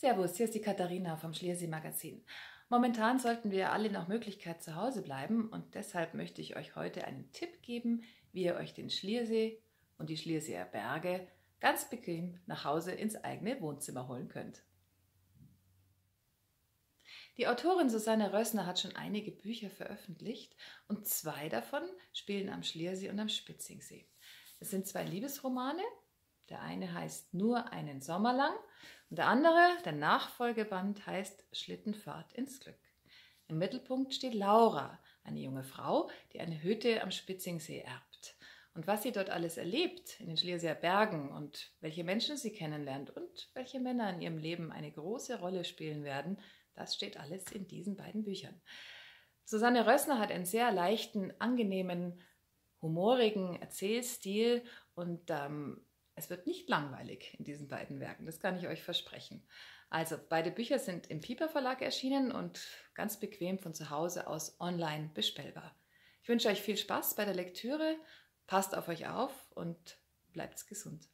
Servus, hier ist die Katharina vom Schliersee Magazin. Momentan sollten wir alle nach Möglichkeit zu Hause bleiben und deshalb möchte ich euch heute einen Tipp geben, wie ihr euch den Schliersee und die Schlierseer Berge ganz bequem nach Hause ins eigene Wohnzimmer holen könnt. Die Autorin Susanne Rössner hat schon einige Bücher veröffentlicht und zwei davon spielen am Schliersee und am Spitzingsee. Es sind zwei Liebesromane. Der eine heißt Nur einen Sommer lang und der andere, der Nachfolgeband, heißt Schlittenfahrt ins Glück. Im Mittelpunkt steht Laura, eine junge Frau, die eine Hütte am Spitzingsee erbt. Und was sie dort alles erlebt in den Schlierseer Bergen und welche Menschen sie kennenlernt und welche Männer in ihrem Leben eine große Rolle spielen werden, das steht alles in diesen beiden Büchern. Susanne Rössner hat einen sehr leichten, angenehmen, humorigen Erzählstil und ähm, es wird nicht langweilig in diesen beiden Werken, das kann ich euch versprechen. Also beide Bücher sind im Piper Verlag erschienen und ganz bequem von zu Hause aus online bestellbar. Ich wünsche euch viel Spaß bei der Lektüre, passt auf euch auf und bleibt gesund.